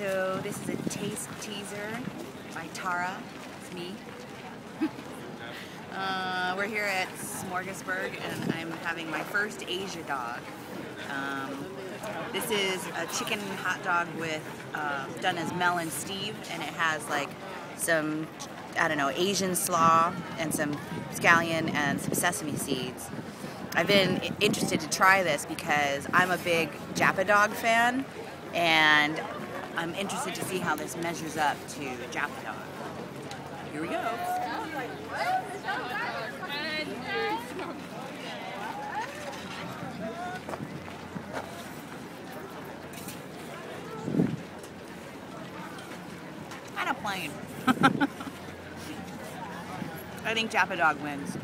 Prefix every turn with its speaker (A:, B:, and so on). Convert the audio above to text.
A: So this is a taste teaser by Tara. It's me. uh, we're here at Smorgasburg and I'm having my first Asia dog. Um, this is a chicken hot dog with uh, done as melon Steve and it has like some I don't know Asian slaw and some scallion and some sesame seeds. I've been interested to try this because I'm a big Japadog fan and I'm interested to see how this measures up to Japadog. Here we go. Kind of plain. I think Japadog wins.